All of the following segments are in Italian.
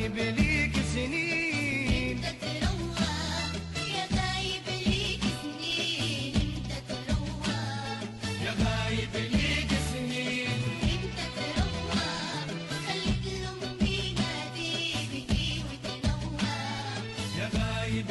غايب ليك سنين. انت تروق يا غايب ليك سنين. انت تروق. يا غايب ليك سنين. انت تروق خليك لامي ما تبكي وتنوع يا غايب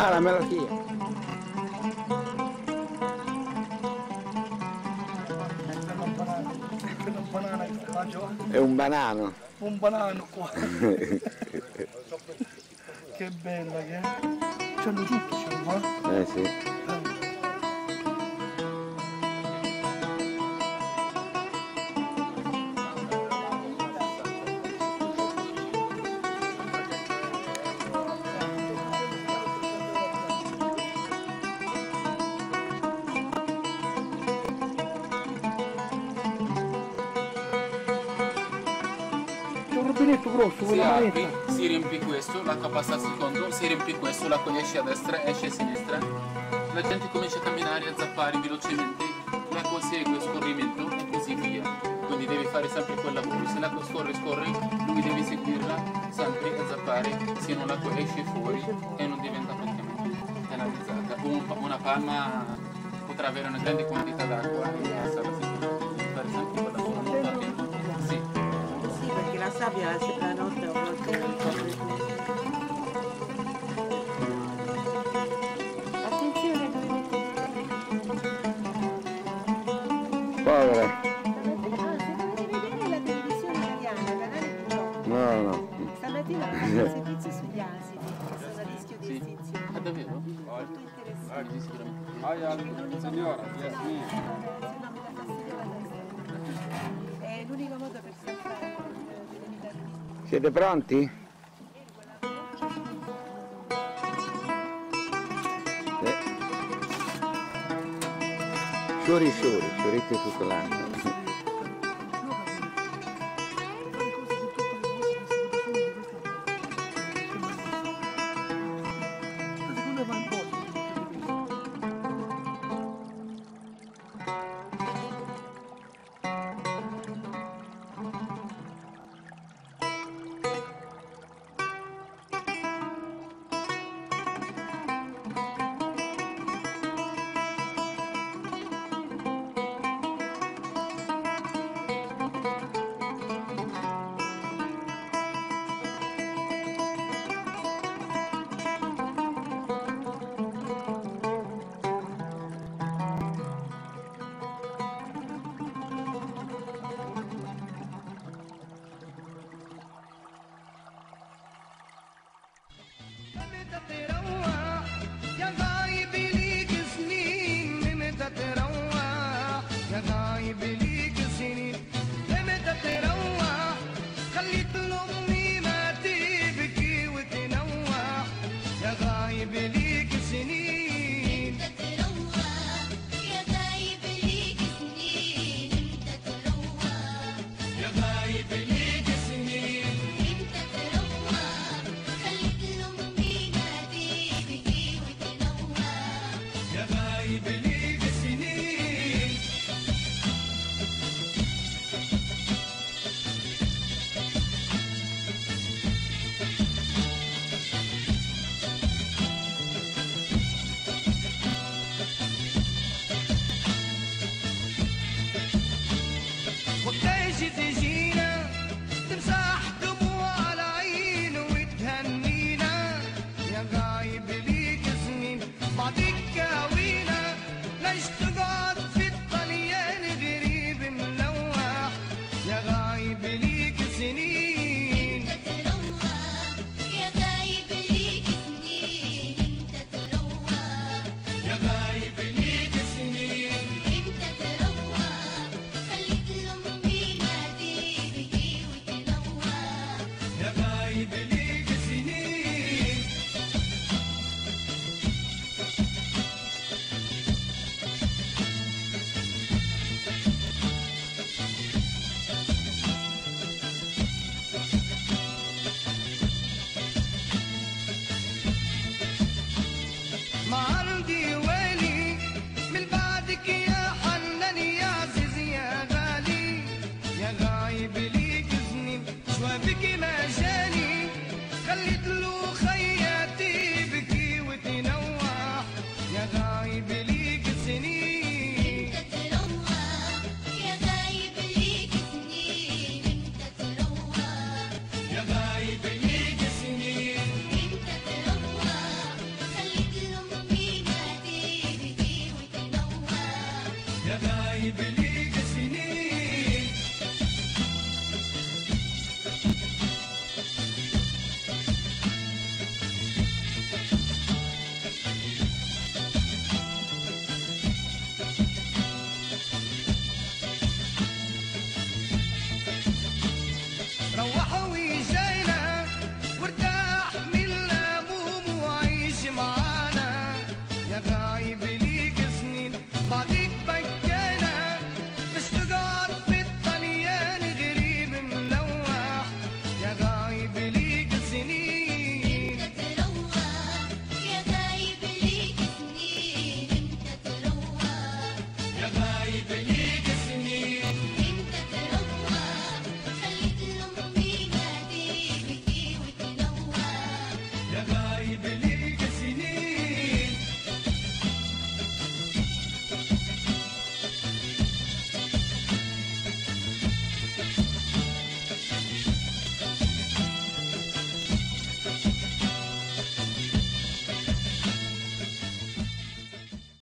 Ah, la faccio È un banano. un banano qua che bella che è c'hanno tutto c'hanno eh Eh sì. Un rubinetto grosso Si apri, manetta si riempie questo, l'acqua passa al secondo, si riempie questo, l'acqua esce a destra, esce a sinistra. La gente comincia a camminare, a zappare velocemente, l'acqua segue scorrimento e così via. Quindi devi fare sempre quel lavoro. Se l'acqua scorre, scorre, lui deve seguirla sempre a zappare, se no l'acqua esce fuori e non diventa praticamente penalizzata. Un- una palma potrà avere una grande quantità d'acqua e passa alla seconda. La sabbia la notte a volte Attenzione dove Povera. Ah, se dovete vedere la televisione italiana, canale 18, No, no. stamattina fatto un servizio sugli asini, sono a rischio di Sì. estinzione. Ah, davvero? Molto interessante. Sì, sicuramente. Signora, È l'unico modo per salvare Siete pronti? Sì. Sciuri, sciuri, sciurite tutto l'anno. she did. My